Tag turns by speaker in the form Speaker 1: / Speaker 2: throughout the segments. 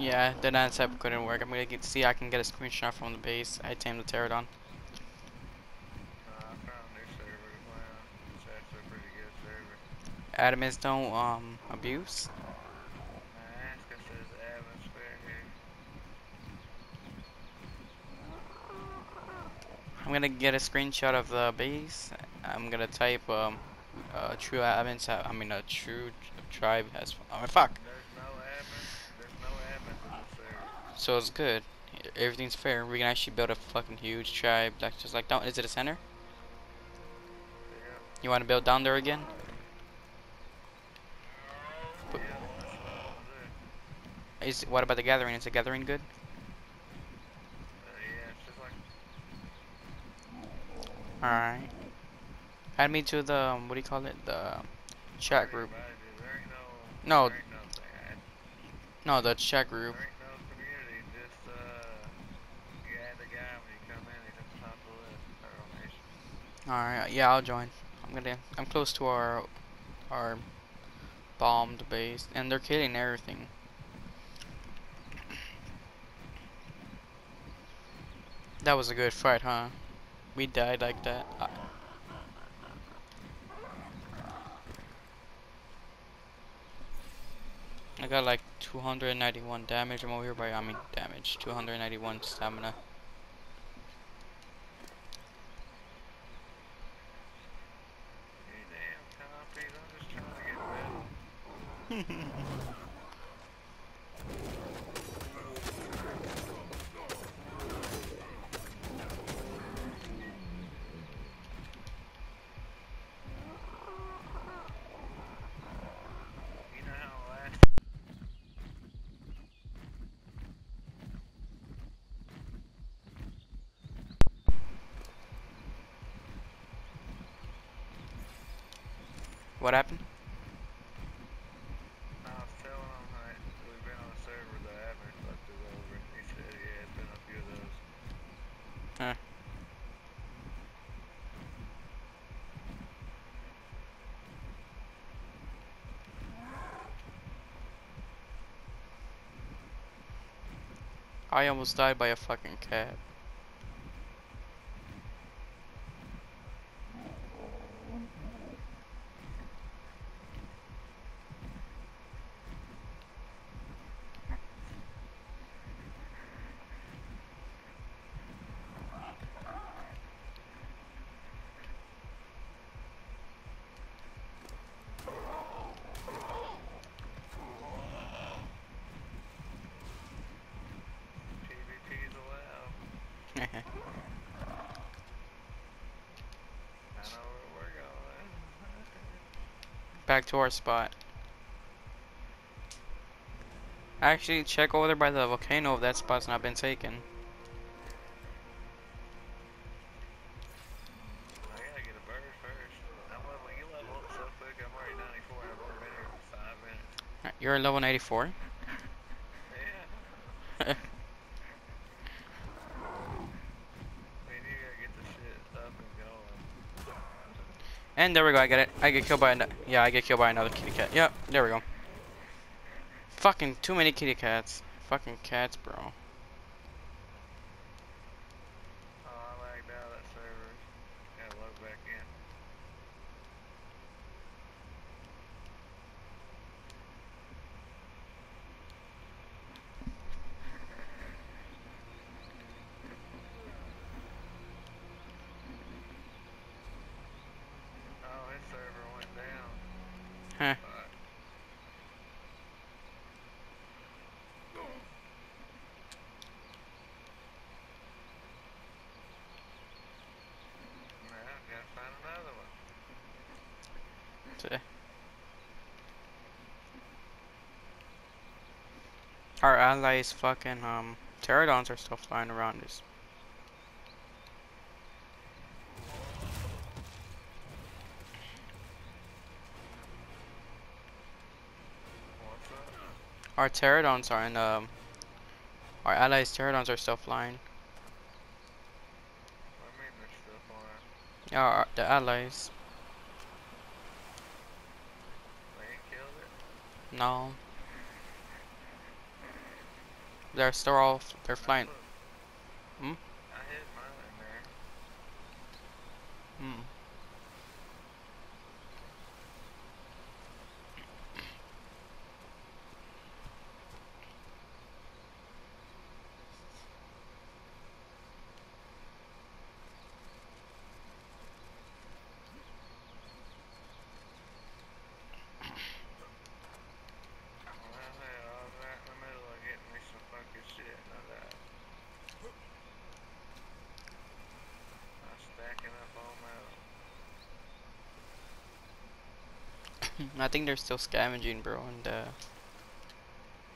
Speaker 1: Yeah, the non-type couldn't work. I'm gonna get see I can get a screenshot from the base. I tamed the pterodon.
Speaker 2: I found a new server to play on. It's actually a pretty good server.
Speaker 1: Admins don't um abuse.
Speaker 2: Nah, it's 'cause there's atmosphere here.
Speaker 1: I'm gonna get a screenshot of the base. I'm gonna type um uh, true admins. I mean a true tribe has. Oh fuck.
Speaker 2: There's no admins. There's no admins in the server.
Speaker 1: So it's good. Everything's fair. We can actually build a fucking huge tribe. That's just like down. Is it a center?
Speaker 2: Yeah.
Speaker 1: You want to build down there again? But-
Speaker 2: Yeah, what I wanna do.
Speaker 1: Is what about the gathering? Is the gathering good?
Speaker 2: Uh, yeah, like
Speaker 1: All right. Add me to the um, what do you call it? The chat group.
Speaker 2: everybody do. There ain't
Speaker 1: No.
Speaker 2: no. There ain't no thing.
Speaker 1: No, the chat group.
Speaker 2: There ain't no community. Just uh, you add the guy when you come in. He's at the top of the list. Feral Nation.
Speaker 1: All right. Yeah, I'll join. I'm gonna. I'm close to our our bombed base, and they're killing everything. That was a good fight, huh? We died like that. Uh, I got like 291 damage. I'm over here by, I mean, damage. 291 stamina.
Speaker 2: You damn copies. I'm just trying to get better. You know how last
Speaker 1: what happened?
Speaker 2: I was telling him that we've been on a server the admin fucked us over. He said, yeah, it's been a few of those.
Speaker 1: Huh. I almost died by a fucking cat. back to our spot. Actually, check over there by the volcano if that spot's not been taken. You're level 94.
Speaker 2: And
Speaker 1: there we go, I get it. I get killed by another. Yeah, I get killed by another kitty cat. Yep, there we go. Fucking too many kitty cats. Fucking cats, bro.
Speaker 2: Oh, I lagged out of that server. Gotta log back in. Oh, his server went down.
Speaker 1: Huh. Our allies fucking um pterodons are still flying around us.
Speaker 2: What's up?
Speaker 1: Our pterodons are in um our allies pterodons are still flying. Yeah, the allies. No. They're still all they're flying.
Speaker 2: There.
Speaker 1: Hmm.
Speaker 2: Well, hey, I was right in the middle of getting me some fucking shit and I died. I was stacking up on metal.
Speaker 1: I think they're still scavenging, bro, and uh,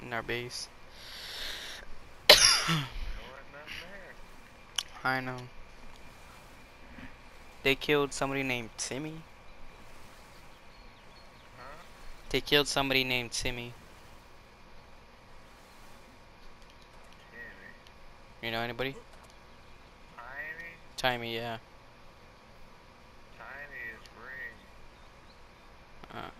Speaker 1: in our base.
Speaker 2: There wasn't nothing there.
Speaker 1: I know. They killed somebody named Timmy.
Speaker 2: Huh?
Speaker 1: They killed somebody named Timmy.
Speaker 2: Timmy.
Speaker 1: You know anybody?
Speaker 2: Tiny?
Speaker 1: Timmy, yeah.
Speaker 2: Tiny is ring.
Speaker 1: Uh,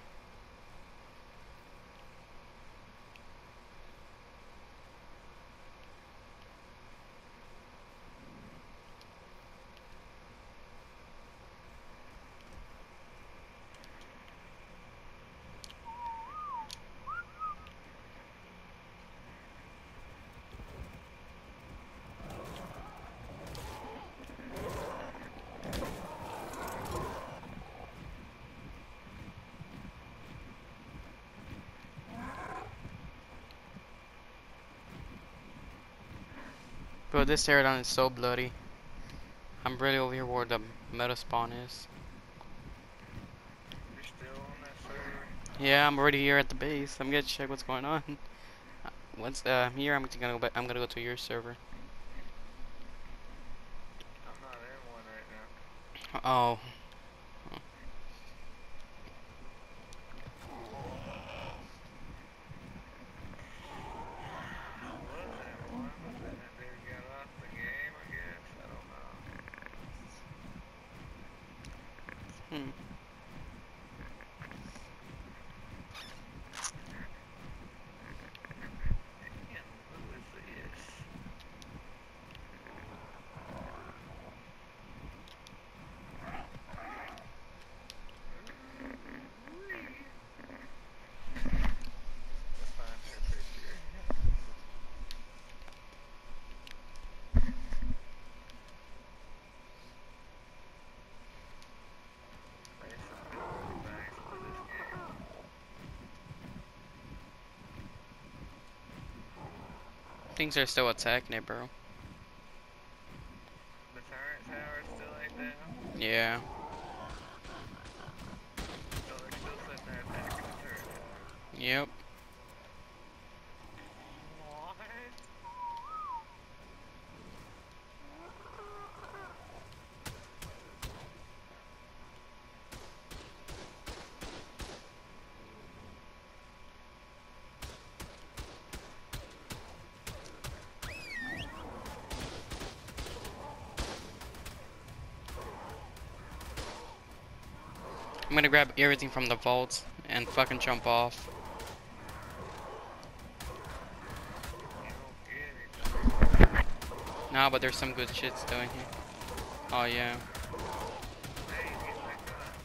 Speaker 1: bro, this Aerodon is so bloody. I'm really over here where the meta spawn is.
Speaker 2: You still on that?
Speaker 1: Yeah, I'm already here at the base. I'm gonna check what's going on. Uh, Once uh, I'm here, I'm gonna go back. I'm gonna go to your server.
Speaker 2: I'm not in one right now.
Speaker 1: Oh,
Speaker 2: I was in one, but then that dude got off the game, I guess. I don't know.
Speaker 1: hmm.
Speaker 2: Damn, who is this? Let's find her picture. There's some good bangs for this game.
Speaker 1: Things are still attacking it, bro.
Speaker 2: The turret tower still ain't down.
Speaker 1: Yeah.
Speaker 2: So they're still sitting there attacking the turret tower.
Speaker 1: Yep.
Speaker 2: What?
Speaker 1: I'm gonna grab everything from the vaults and fucking jump off. Nah, but there's some good shit still in here. Oh yeah.
Speaker 2: Hey, you get back up.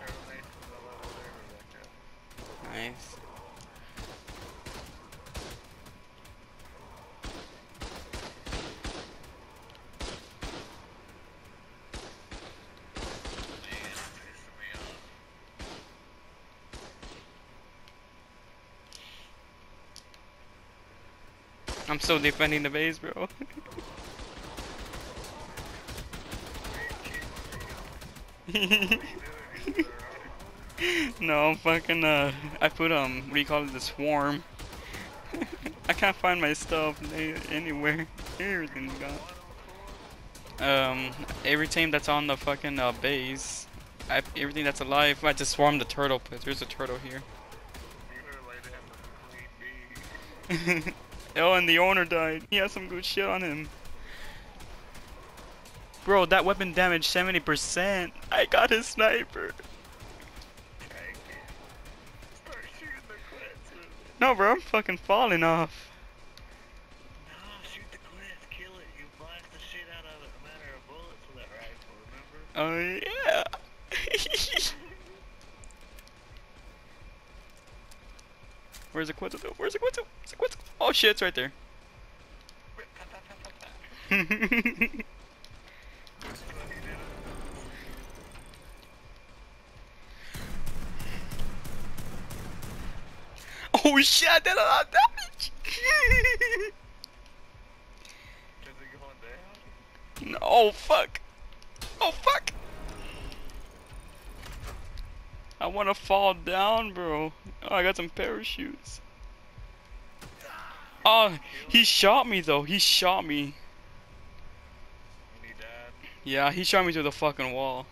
Speaker 2: Turtle Nation's a level server back up.
Speaker 1: Nice.
Speaker 2: Man, it's pissing me off.
Speaker 1: I'm still defending the base, bro. no, I'm fucking uh I put um what do you call it the swarm. I can't find my stuff anywhere. Everything's gone. Um every team that's on the fucking uh base. I, everything that's alive, I just swarmed the turtle pit. There's a turtle here.
Speaker 2: You better lay down the queen bee.
Speaker 1: oh, and the owner died. He has some good shit on him. Bro, that weapon damage 70%. I got his sniper.
Speaker 2: Take it. Start shooting the quets with it.
Speaker 1: No, bro, I'm fucking falling off. Where's the Quinto? Where's the Quinto? Where's the Quinto? Oh shit, it's right there. oh shit, I did a lot of damage! No, oh fuck! Oh fuck! I wanna fall down, bro. Oh, I got some parachutes. Oh, he shot me though. He shot me.
Speaker 2: And he died.
Speaker 1: Yeah, he shot me through the fucking wall.